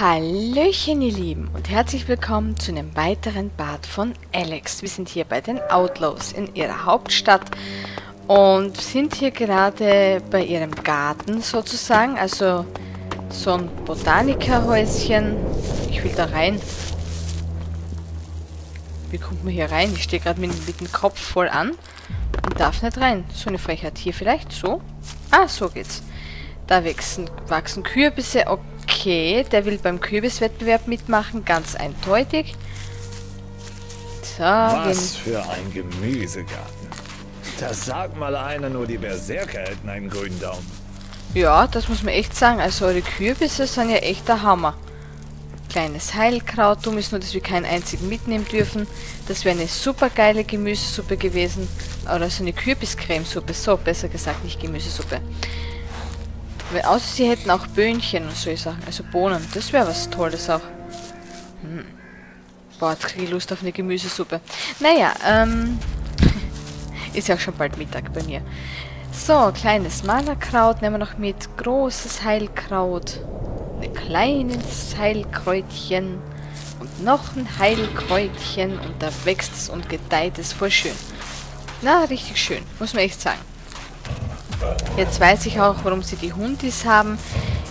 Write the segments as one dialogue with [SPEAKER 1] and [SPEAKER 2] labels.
[SPEAKER 1] Hallöchen ihr Lieben und herzlich willkommen zu einem weiteren Part von Alex. Wir sind hier bei den Outlaws in ihrer Hauptstadt und sind hier gerade bei ihrem Garten sozusagen, also so ein Botanikerhäuschen. Ich will da rein. Wie kommt man hier rein? Ich stehe gerade mit, mit dem Kopf voll an und darf nicht rein. So eine Frechheit. Hier vielleicht? So? Ah, so geht's. Da wachsen, wachsen Kürbisse. Okay, der will beim Kürbiswettbewerb mitmachen. Ganz eindeutig.
[SPEAKER 2] So, Was für ein Gemüsegarten. Das sagt mal einer, nur die Berserker hätten einen grünen Daumen.
[SPEAKER 1] Ja, das muss man echt sagen. Also eure Kürbisse sind ja echt der Hammer. Kleines Heilkraut. Dumm ist nur, dass wir keinen einzigen mitnehmen dürfen. Das wäre eine super geile Gemüsesuppe gewesen. Oder so eine Kürbiscremesuppe. So, besser gesagt, nicht Gemüsesuppe. Außer sie hätten auch Böhnchen und solche Sachen. Also Bohnen. Das wäre was Tolles auch. Hm. Boah, jetzt kriege ich Lust auf eine Gemüsesuppe. Naja, ähm... ist ja auch schon bald Mittag bei mir. So, kleines Malerkraut nehmen wir noch mit. Großes Heilkraut. Ein kleines Heilkräutchen. Und noch ein Heilkräutchen. Und da wächst es und gedeiht es voll schön. Na, richtig schön. Muss man echt sagen. Jetzt weiß ich auch, warum sie die Hundis haben.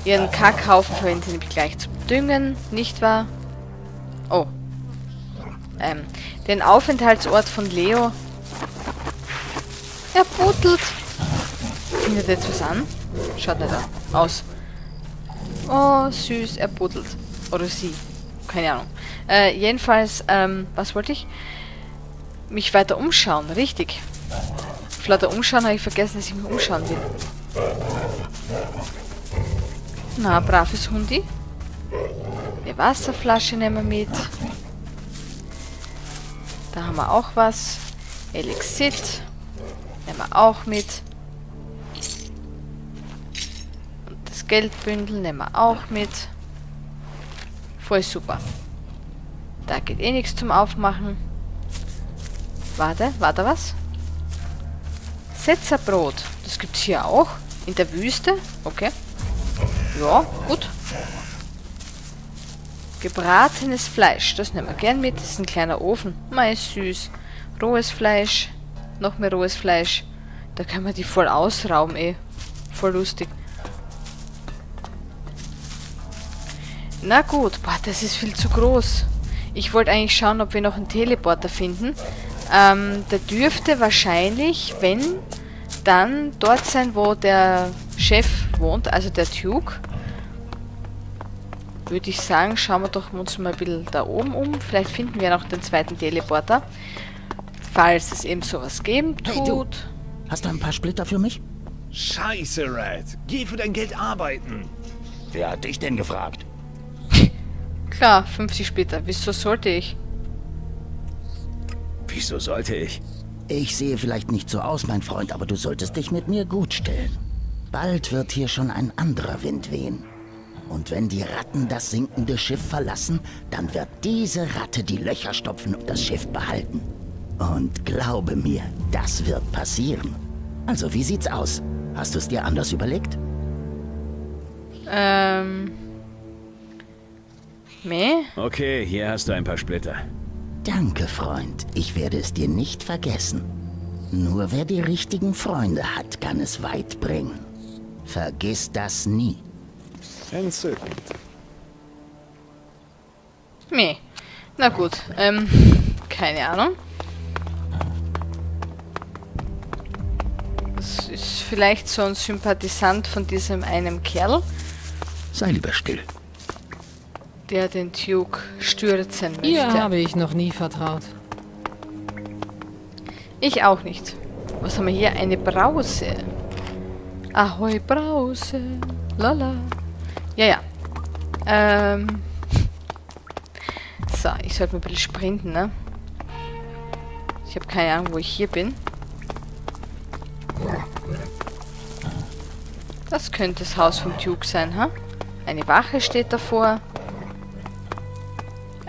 [SPEAKER 1] Ihren Kackhaufen verwenden sie nämlich gleich zum Düngen, nicht wahr? Oh. Ähm, den Aufenthaltsort von Leo. Er buddelt. Findet jetzt was an? Schaut nicht an. Aus. Oh, süß, er buddelt. Oder sie. Keine Ahnung. Äh, jedenfalls, ähm, was wollte ich? Mich weiter umschauen, richtig. Flatter umschauen, habe ich vergessen, dass ich mich umschauen will. Na, braves Hundi. Eine Wasserflasche nehmen wir mit. Da haben wir auch was. Elixit. Nehmen wir auch mit. Und das Geldbündel nehmen wir auch mit. Voll super. Da geht eh nichts zum Aufmachen. Warte, war da was? Setzerbrot. Das gibt's hier auch. In der Wüste. Okay. Ja, gut. Gebratenes Fleisch. Das nehmen wir gern mit. Das ist ein kleiner Ofen. Mei, süß. Rohes Fleisch. Noch mehr rohes Fleisch. Da kann man die voll ausrauben, eh. Voll lustig. Na gut. Boah, das ist viel zu groß. Ich wollte eigentlich schauen, ob wir noch einen Teleporter finden. Ähm, der dürfte wahrscheinlich, wenn, dann dort sein, wo der Chef wohnt, also der Duke. Würde ich sagen, schauen wir doch uns mal ein bisschen da oben um. Vielleicht finden wir noch den zweiten Teleporter. Falls es eben sowas geben tut. Hey, du.
[SPEAKER 3] Hast du ein paar Splitter für mich?
[SPEAKER 2] Scheiße, Red. Geh für dein Geld arbeiten.
[SPEAKER 3] Wer hat dich denn gefragt?
[SPEAKER 1] Klar, 50 Splitter. Wieso sollte ich?
[SPEAKER 2] Wieso sollte ich?
[SPEAKER 3] Ich sehe vielleicht nicht so aus, mein Freund, aber du solltest dich mit mir gut stellen. Bald wird hier schon ein anderer Wind wehen. Und wenn die Ratten das sinkende Schiff verlassen, dann wird diese Ratte die Löcher stopfen und das Schiff behalten. Und glaube mir, das wird passieren. Also, wie sieht's aus? Hast du es dir anders überlegt?
[SPEAKER 1] Ähm. Meh?
[SPEAKER 2] Okay, hier hast du ein paar Splitter.
[SPEAKER 3] Danke, Freund. Ich werde es dir nicht vergessen. Nur wer die richtigen Freunde hat, kann es weit bringen. Vergiss das nie.
[SPEAKER 2] Entzückend.
[SPEAKER 1] Nee. Na gut. Ähm, keine Ahnung. Das ist vielleicht so ein Sympathisant von diesem einen Kerl.
[SPEAKER 3] Sei lieber still
[SPEAKER 1] der den Duke stürzen möchte.
[SPEAKER 4] Ihr habe ich noch nie vertraut.
[SPEAKER 1] Ich auch nicht. Was haben wir hier? Eine Brause. Ahoi, Brause. Lala. Ja, ja. Ähm. So, ich sollte mal ein bisschen sprinten, ne? Ich habe keine Ahnung, wo ich hier bin. Das könnte das Haus vom Duke sein, ha? Eine Wache steht davor.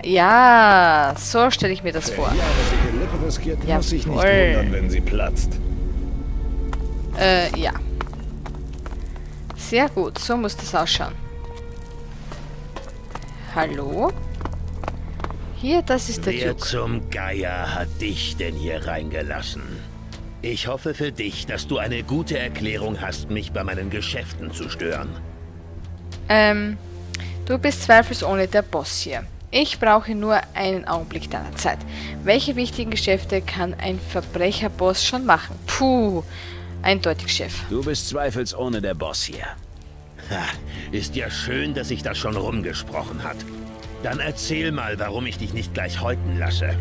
[SPEAKER 1] Ja, so stelle ich mir das vor.
[SPEAKER 2] Ja, muss sich nicht wundern, wenn sie platzt.
[SPEAKER 1] Äh, ja. Sehr gut, so muss das ausschauen. Hallo? Hier, das ist der
[SPEAKER 5] Wer
[SPEAKER 1] Duke.
[SPEAKER 5] zum Geier hat dich denn hier reingelassen? Ich hoffe für dich, dass du eine gute Erklärung hast, mich bei meinen Geschäften zu stören.
[SPEAKER 1] Ähm, du bist zweifelsohne der Boss hier. Ich brauche nur einen Augenblick deiner Zeit. Welche wichtigen Geschäfte kann ein Verbrecherboss schon machen? Puh, eindeutig, Chef.
[SPEAKER 6] Du bist zweifelsohne der Boss hier.
[SPEAKER 5] Ha, ist ja schön, dass sich das schon rumgesprochen hat. Dann erzähl mal, warum ich dich nicht gleich häuten lasse.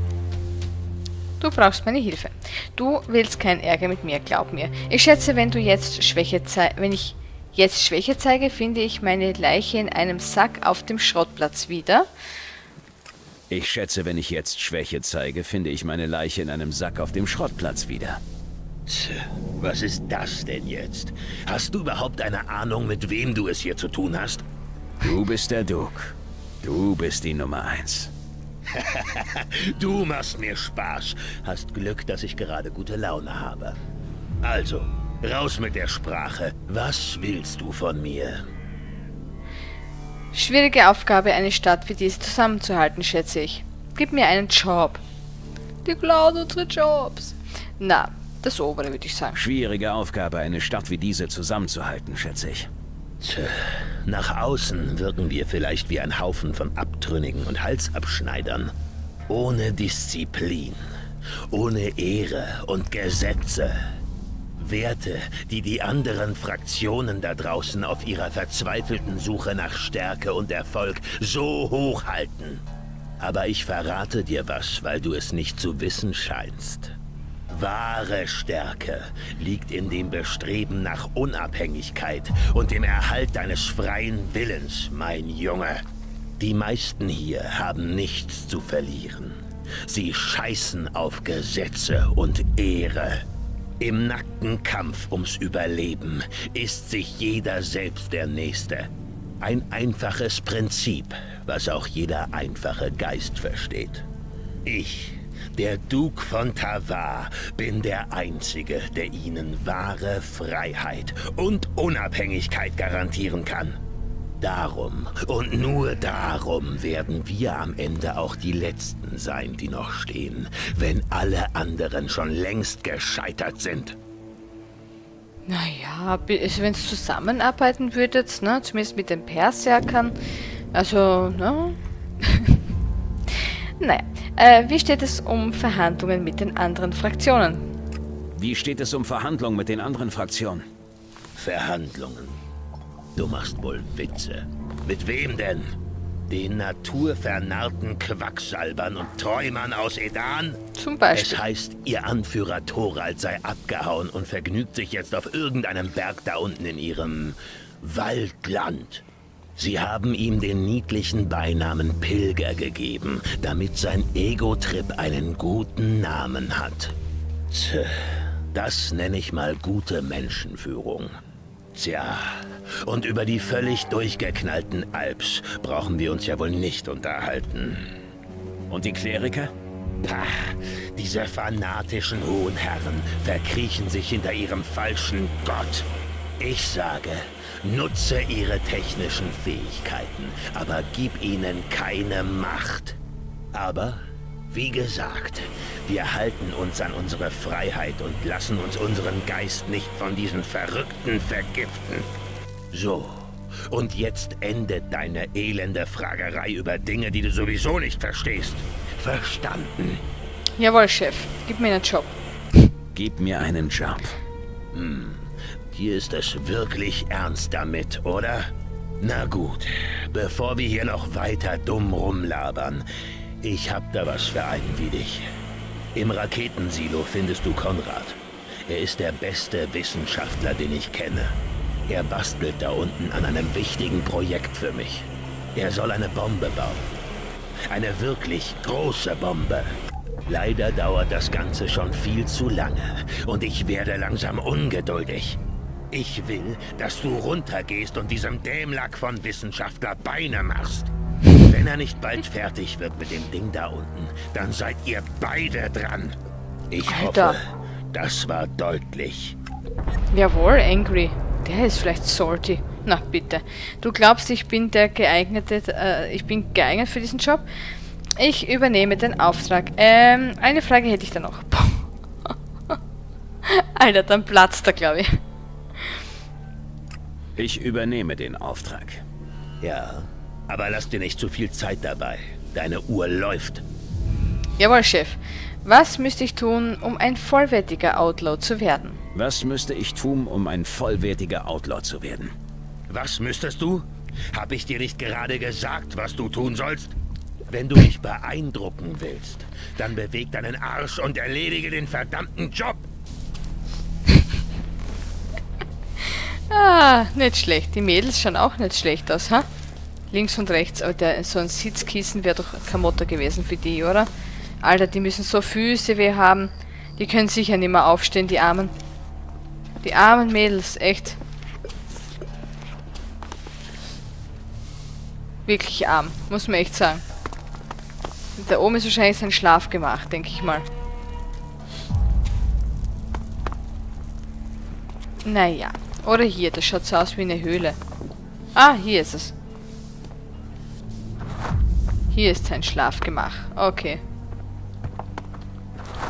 [SPEAKER 1] Du brauchst meine Hilfe. Du willst keinen Ärger mit mir, glaub mir. Ich schätze, wenn du jetzt Schwäche zeigst, wenn ich jetzt Schwäche zeige, finde ich meine Leiche in einem Sack auf dem Schrottplatz wieder.
[SPEAKER 6] Ich schätze, wenn ich jetzt Schwäche zeige, finde ich meine Leiche in einem Sack auf dem Schrottplatz wieder.
[SPEAKER 5] Tch, was ist das denn jetzt? Hast du überhaupt eine Ahnung, mit wem du es hier zu tun hast?
[SPEAKER 6] Du bist der Duke. Du bist die Nummer eins.
[SPEAKER 5] Du machst mir Spaß. Hast Glück, dass ich gerade gute Laune habe. Also, raus mit der Sprache. Was willst du von mir?
[SPEAKER 1] Schwierige Aufgabe, eine Stadt wie diese zusammenzuhalten, schätze ich. Gib mir einen Job. Die klauen unsere Jobs. Na, das obere würde ich sagen.
[SPEAKER 6] Schwierige Aufgabe, eine Stadt wie diese zusammenzuhalten, schätze ich.
[SPEAKER 5] Tja, nach außen wirken wir vielleicht wie ein Haufen von Abtrünnigen und Halsabschneidern. Ohne Disziplin, ohne Ehre und Gesetze. Werte, die die anderen Fraktionen da draußen auf ihrer verzweifelten Suche nach Stärke und Erfolg so hoch halten. Aber ich verrate dir was, weil du es nicht zu wissen scheinst. Wahre Stärke liegt in dem Bestreben nach Unabhängigkeit und dem Erhalt deines freien Willens, mein Junge. Die meisten hier haben nichts zu verlieren. Sie scheißen auf Gesetze und Ehre. Im nackten Kampf ums Überleben ist sich jeder selbst der Nächste. Ein einfaches Prinzip, was auch jeder einfache Geist versteht. Ich, der Duke von Tavar, bin der Einzige, der ihnen wahre Freiheit und Unabhängigkeit garantieren kann. Darum und nur darum werden wir am Ende auch die Letzten sein, die noch stehen, wenn alle anderen schon längst gescheitert sind.
[SPEAKER 1] Naja, also wenn es zusammenarbeiten würdet, ne, zumindest mit den Perserkern, also, ne? naja, äh, wie steht es um Verhandlungen mit den anderen Fraktionen?
[SPEAKER 6] Wie steht es um Verhandlungen mit den anderen Fraktionen?
[SPEAKER 5] Verhandlungen. Du machst wohl Witze. Mit wem denn? Den naturvernarrten Quacksalbern und Träumern aus Edan?
[SPEAKER 1] Zum Beispiel.
[SPEAKER 5] Es heißt, ihr Anführer Thorald sei abgehauen und vergnügt sich jetzt auf irgendeinem Berg da unten in ihrem Waldland. Sie haben ihm den niedlichen Beinamen Pilger gegeben, damit sein Ego-Trip einen guten Namen hat. Tch, das nenne ich mal gute Menschenführung. Tja, und über die völlig durchgeknallten Alps brauchen wir uns ja wohl nicht unterhalten.
[SPEAKER 6] Und die Kleriker?
[SPEAKER 5] Pah, diese fanatischen hohen Herren verkriechen sich hinter ihrem falschen Gott. Ich sage, nutze ihre technischen Fähigkeiten, aber gib ihnen keine Macht. Aber, wie gesagt, wir halten uns an unsere Freiheit und lassen uns unseren Geist nicht von diesen Verrückten vergiften. So, und jetzt endet deine elende Fragerei über Dinge, die du sowieso nicht verstehst. Verstanden?
[SPEAKER 1] Jawohl, Chef. Gib mir einen Job.
[SPEAKER 6] Gib mir einen Job.
[SPEAKER 5] Hm, hier ist es wirklich ernst damit, oder? Na gut, bevor wir hier noch weiter dumm rumlabern, ich hab da was für einen wie dich. Im Raketensilo findest du Konrad. Er ist der beste Wissenschaftler, den ich kenne. Er bastelt da unten an einem wichtigen Projekt für mich. Er soll eine Bombe bauen. Eine wirklich große Bombe. Leider dauert das Ganze schon viel zu lange und ich werde langsam ungeduldig. Ich will, dass du runtergehst und diesem Dämlack von Wissenschaftler Beine machst. Wenn er nicht bald fertig wird mit dem Ding da unten, dann seid ihr beide dran. Ich
[SPEAKER 1] Alter.
[SPEAKER 5] hoffe, das war deutlich.
[SPEAKER 1] Jawohl, Angry. Der ist vielleicht salty. Na bitte. Du glaubst, ich bin der geeignete, äh, ich bin geeignet für diesen Job? Ich übernehme den Auftrag. Ähm, eine Frage hätte ich da noch. Alter, dann platzt er, glaube ich.
[SPEAKER 6] Ich übernehme den Auftrag.
[SPEAKER 5] Ja, aber lass dir nicht zu viel Zeit dabei. Deine Uhr läuft.
[SPEAKER 1] Jawohl, Chef. Was müsste ich tun, um ein vollwertiger Outlaw zu werden?
[SPEAKER 6] Was müsste ich tun, um ein vollwertiger Outlaw zu werden?
[SPEAKER 5] Was müsstest du? Hab ich dir nicht gerade gesagt, was du tun sollst? Wenn du mich beeindrucken willst, dann beweg deinen Arsch und erledige den verdammten Job.
[SPEAKER 1] ah, nicht schlecht. Die Mädels schauen auch nicht schlecht aus, ha? Links und rechts, aber der, so ein Sitzkissen wäre doch kein Motto gewesen für die, oder? Alter, die müssen so Füße weh haben. Die können sicher nicht mehr aufstehen, die Armen. Die armen Mädels, echt. Wirklich arm, muss man echt sagen. Da oben ist wahrscheinlich sein Schlaf gemacht, denke ich mal. Naja. Oder hier, das schaut so aus wie eine Höhle. Ah, hier ist es. Hier ist sein Schlafgemach. Okay.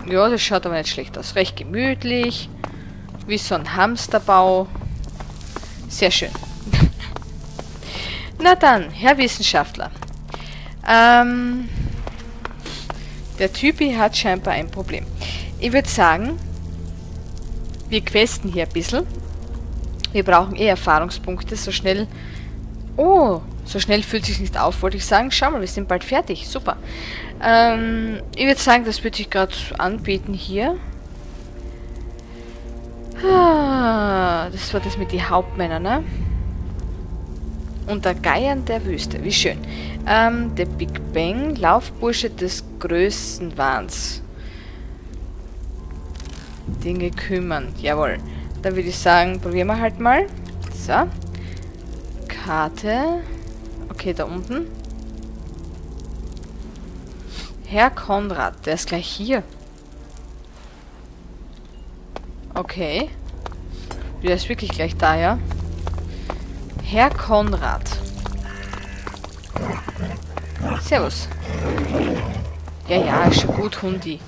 [SPEAKER 1] Ja, das schaut aber nicht schlecht aus. Recht gemütlich. Wie so ein Hamsterbau. Sehr schön. Na dann, Herr Wissenschaftler. Ähm, der Typi hat scheinbar ein Problem. Ich würde sagen, wir questen hier ein bisschen. Wir brauchen eh Erfahrungspunkte. So schnell... Oh, so schnell fühlt sich nicht auf, wollte ich sagen. Schau mal, wir sind bald fertig. Super. Ähm, ich würde sagen, das würde ich gerade anbieten hier. Ah, das war das mit den Hauptmännern, ne? Unter Geiern der Wüste. Wie schön. Ähm, der Big Bang, Laufbursche des größten Wahns. Dinge kümmern. Jawohl. Dann würde ich sagen, probieren wir halt mal. So. Karte. Okay, da unten. Herr Konrad, der ist gleich hier. Okay. Der ist wirklich gleich da, ja? Herr Konrad. Servus. Ja, ja, ist schon gut, Hundi.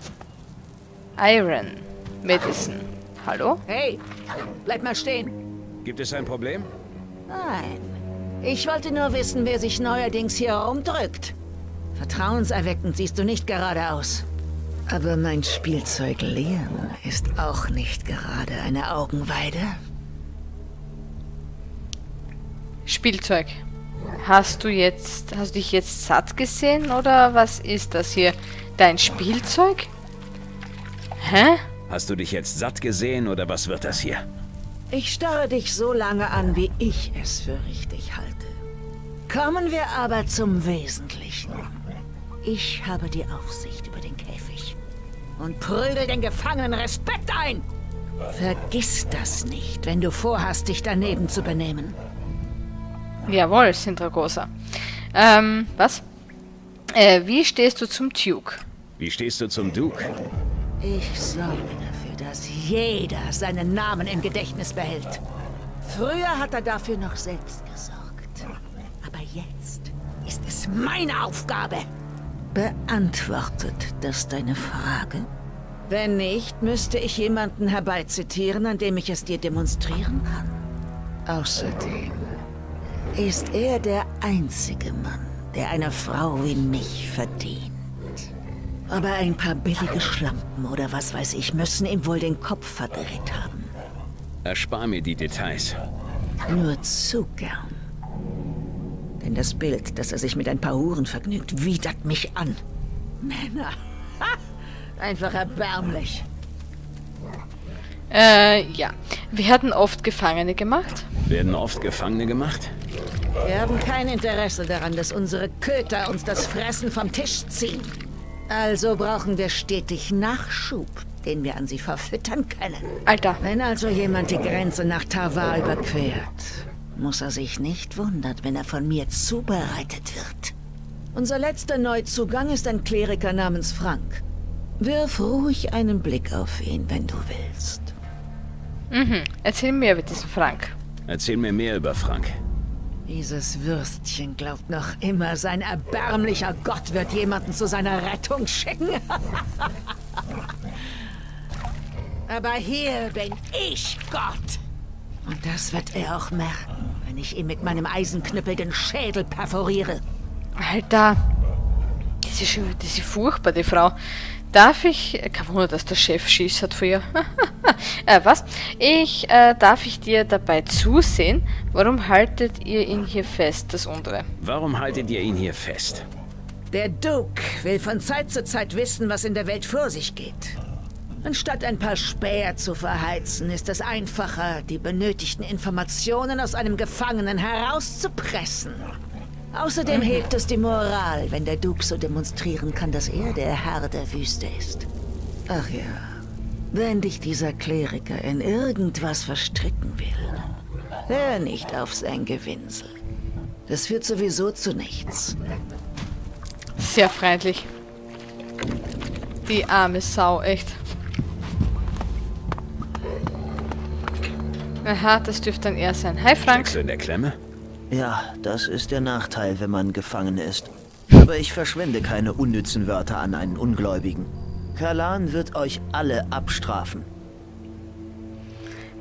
[SPEAKER 1] Iron. Medicine. Hallo?
[SPEAKER 7] Hey, bleib mal stehen.
[SPEAKER 6] Gibt es ein Problem?
[SPEAKER 7] Nein. Ich wollte nur wissen, wer sich neuerdings hier rumdrückt. Vertrauenserweckend siehst du nicht gerade aus. Aber mein Spielzeug Liam ist auch nicht gerade eine Augenweide.
[SPEAKER 1] Spielzeug. Hast du jetzt, hast du dich jetzt satt gesehen oder was ist das hier? Dein Spielzeug? Hä?
[SPEAKER 6] Hast du dich jetzt satt gesehen oder was wird das hier?
[SPEAKER 7] Ich starre dich so lange an, wie ich es für richtig halte. Kommen wir aber zum Wesentlichen. Ich habe die Aufsicht und prügel den Gefangenen Respekt ein. Vergiss das nicht, wenn du vorhast, dich daneben zu benehmen.
[SPEAKER 1] Jawohl, Sintragosa. Ähm, was? Äh, wie stehst du zum Duke?
[SPEAKER 6] Wie stehst du zum Duke?
[SPEAKER 7] Ich sorge dafür, dass jeder seinen Namen im Gedächtnis behält. Früher hat er dafür noch selbst gesorgt. Aber jetzt ist es meine Aufgabe. Beantwortet das deine Frage? Wenn nicht, müsste ich jemanden herbeizitieren, an dem ich es dir demonstrieren kann. Außerdem ist er der einzige Mann, der eine Frau wie mich verdient. Aber ein paar billige Schlampen oder was weiß ich müssen ihm wohl den Kopf verdreht haben.
[SPEAKER 6] Erspar mir die Details.
[SPEAKER 7] Nur zu gern. Denn das Bild, dass er sich mit ein paar Huren vergnügt, widert mich an. Männer. Ha! Einfach erbärmlich.
[SPEAKER 1] Äh, ja. Wir hatten oft Gefangene gemacht.
[SPEAKER 6] Werden oft Gefangene gemacht?
[SPEAKER 7] Wir haben kein Interesse daran, dass unsere Köter uns das Fressen vom Tisch ziehen. Also brauchen wir stetig Nachschub, den wir an sie verfüttern können.
[SPEAKER 1] Alter.
[SPEAKER 7] Wenn also jemand die Grenze nach Tavar überquert, muss er sich nicht wundern, wenn er von mir zubereitet wird. Unser letzter Neuzugang ist ein Kleriker namens Frank. Wirf ruhig einen Blick auf ihn, wenn du willst.
[SPEAKER 1] Mhm. Erzähl mir über diesen Frank.
[SPEAKER 6] Erzähl mir mehr über Frank.
[SPEAKER 7] Dieses Würstchen glaubt noch immer, sein erbärmlicher Gott wird jemanden zu seiner Rettung schicken. Aber hier bin ich Gott. Und das wird er auch merken, ich ihm mit meinem Eisenknüppel den Schädel perforiere.
[SPEAKER 1] Alter. Das ist, das ist furchtbar, die Frau. Darf ich... Kein Wunder, dass der Chef Schiss hat für ihr. äh, was? Ich, äh, darf ich dir dabei zusehen? Warum haltet ihr ihn hier fest, das untere?
[SPEAKER 6] Warum haltet ihr ihn hier fest?
[SPEAKER 7] Der Duke will von Zeit zu Zeit wissen, was in der Welt vor sich geht. Anstatt ein paar Späher zu verheizen, ist es einfacher, die benötigten Informationen aus einem Gefangenen herauszupressen. Außerdem hebt es die Moral, wenn der Duke so demonstrieren kann, dass er der Herr der Wüste ist. Ach ja, wenn dich dieser Kleriker in irgendwas verstricken will, hör nicht auf sein Gewinsel. Das führt sowieso zu nichts.
[SPEAKER 1] Sehr freundlich. Die arme Sau, echt. Aha, das dürfte dann er sein. Hi Frank.
[SPEAKER 6] Steckst du in der Klemme?
[SPEAKER 8] Ja, das ist der Nachteil, wenn man gefangen ist. Aber ich verschwende keine unnützen Wörter an einen Ungläubigen. Kalan wird euch alle abstrafen.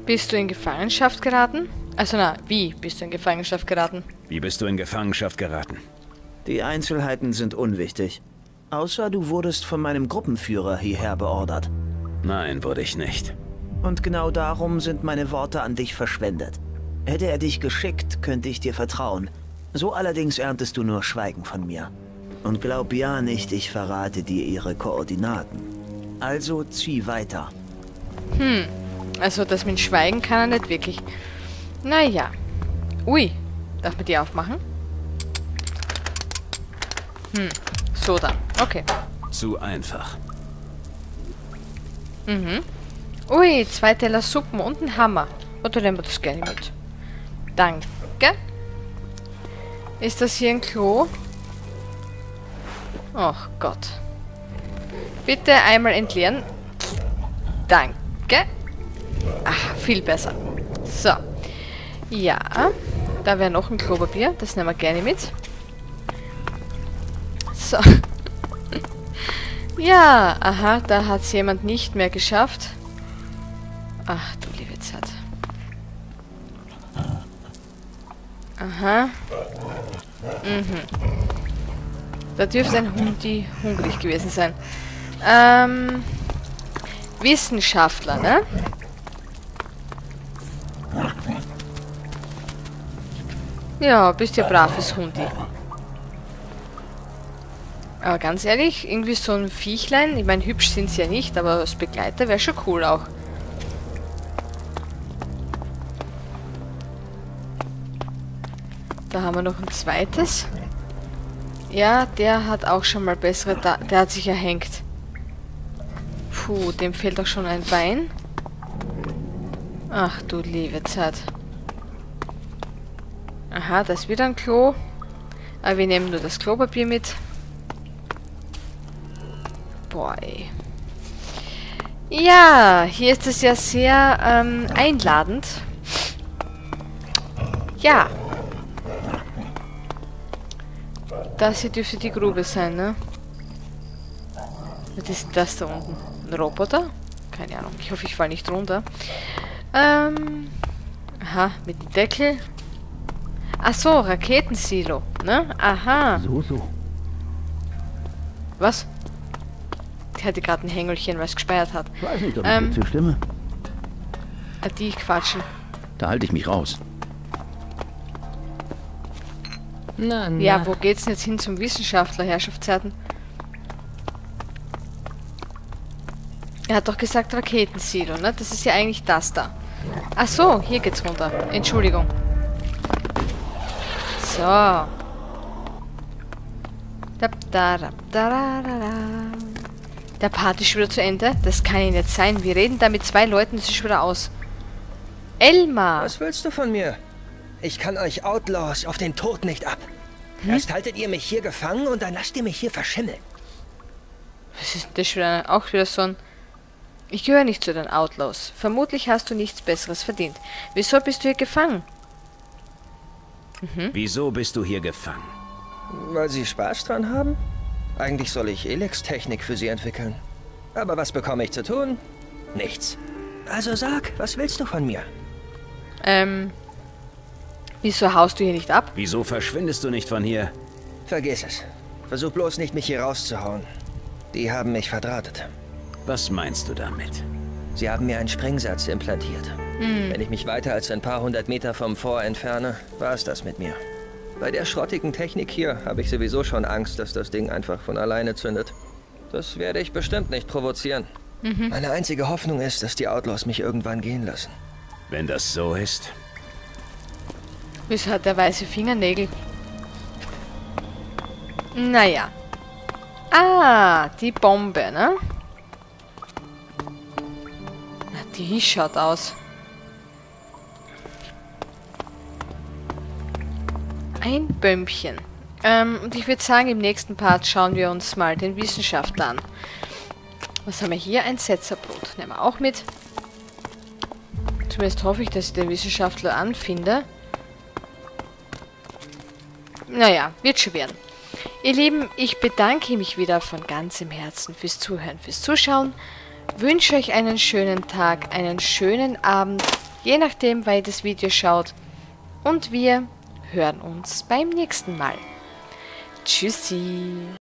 [SPEAKER 1] Bist du in Gefangenschaft geraten? Also na, wie bist du in Gefangenschaft geraten?
[SPEAKER 6] Wie bist du in Gefangenschaft geraten?
[SPEAKER 8] Die Einzelheiten sind unwichtig. Außer du wurdest von meinem Gruppenführer hierher beordert.
[SPEAKER 6] Nein, wurde ich nicht.
[SPEAKER 8] Und genau darum sind meine Worte an dich verschwendet. Hätte er dich geschickt, könnte ich dir vertrauen. So allerdings erntest du nur Schweigen von mir. Und glaub ja nicht, ich verrate dir ihre Koordinaten. Also zieh weiter.
[SPEAKER 1] Hm, also das mit Schweigen kann er nicht wirklich. Naja. Ui, darf man die aufmachen? Hm, so dann. Okay.
[SPEAKER 6] Zu einfach.
[SPEAKER 1] Mhm. Ui, zwei Teller Suppen und ein Hammer. Oder nehmen wir das gerne mit? Danke. Ist das hier ein Klo? Ach Gott. Bitte einmal entleeren. Danke. Ah, viel besser. So. Ja. Da wäre noch ein Klopapier. Das nehmen wir gerne mit. So. ja, aha, da hat es jemand nicht mehr geschafft. Ach, du liebe Zeit. Aha. Mhm. Da dürfte ein Hundi hungrig gewesen sein. Ähm, Wissenschaftler, ne? Ja, bist ja braves Hundi. Aber ganz ehrlich, irgendwie so ein Viechlein, ich meine, hübsch sind sie ja nicht, aber als Begleiter wäre schon cool auch. Da haben wir noch ein zweites. Ja, der hat auch schon mal bessere... Da der hat sich erhängt. Puh, dem fehlt auch schon ein Bein. Ach du liebe Zeit. Aha, da ist wieder ein Klo. Aber wir nehmen nur das Klopapier mit. Boy. Ja, hier ist es ja sehr ähm, einladend. Ja. Das hier dürfte die Grube sein, ne? Was ist das da unten? Ein Roboter? Keine Ahnung. Ich hoffe, ich falle nicht runter. Ähm. Aha, mit dem Deckel. Ach so, Raketensilo, ne? Aha.
[SPEAKER 3] So, so.
[SPEAKER 1] Was? Die hatte gerade ein Hängelchen, weil es gespeiert hat.
[SPEAKER 3] Ich weiß nicht, ob
[SPEAKER 1] Ähm.
[SPEAKER 3] ich zustimme.
[SPEAKER 1] Ah, die quatschen.
[SPEAKER 3] Da halte ich mich raus.
[SPEAKER 4] Na, na.
[SPEAKER 1] Ja, wo geht's denn jetzt hin zum Wissenschaftler, Herrschaftszeiten? Er hat doch gesagt Raketensilo, ne? Das ist ja eigentlich das da. Ach so, hier geht's runter. Entschuldigung. So. Der Part ist schon wieder zu Ende. Das kann ja nicht sein. Wir reden da mit zwei Leuten, das ist schon wieder aus. Elmar!
[SPEAKER 9] Was willst du von mir? Ich kann euch Outlaws auf den Tod nicht ab. Erst haltet ihr mich hier gefangen und dann lasst ihr mich hier verschimmeln.
[SPEAKER 1] Was ist denn das wieder? Auch wieder so ein... Ich gehöre nicht zu den Outlaws. Vermutlich hast du nichts Besseres verdient. Wieso bist du hier gefangen?
[SPEAKER 6] Mhm. Wieso bist du hier gefangen?
[SPEAKER 9] Weil sie Spaß dran haben? Eigentlich soll ich Elex-Technik für sie entwickeln. Aber was bekomme ich zu tun? Nichts. Also sag, was willst du von mir?
[SPEAKER 1] Ähm. Wieso haust du hier nicht ab?
[SPEAKER 6] Wieso verschwindest du nicht von hier?
[SPEAKER 9] Vergiss es. Versuch bloß nicht, mich hier rauszuhauen. Die haben mich verdrahtet.
[SPEAKER 6] Was meinst du damit?
[SPEAKER 9] Sie haben mir einen Sprengsatz implantiert. Hm. Wenn ich mich weiter als ein paar hundert Meter vom Vor entferne, war es das mit mir. Bei der schrottigen Technik hier habe ich sowieso schon Angst, dass das Ding einfach von alleine zündet. Das werde ich bestimmt nicht provozieren. Mhm. Meine einzige Hoffnung ist, dass die Outlaws mich irgendwann gehen lassen.
[SPEAKER 6] Wenn das so ist.
[SPEAKER 1] Wieso hat der weiße Fingernägel? Naja. Ah, die Bombe, ne? Na, die schaut aus. Ein Bömmchen. Ähm, und ich würde sagen, im nächsten Part schauen wir uns mal den Wissenschaftler an. Was haben wir hier? Ein Setzerbrot. Nehmen wir auch mit. Zumindest hoffe ich, dass ich den Wissenschaftler anfinde. Naja, wird schon werden. Ihr Lieben, ich bedanke mich wieder von ganzem Herzen fürs Zuhören, fürs Zuschauen. Wünsche euch einen schönen Tag, einen schönen Abend, je nachdem, weil ihr das Video schaut. Und wir hören uns beim nächsten Mal. Tschüssi.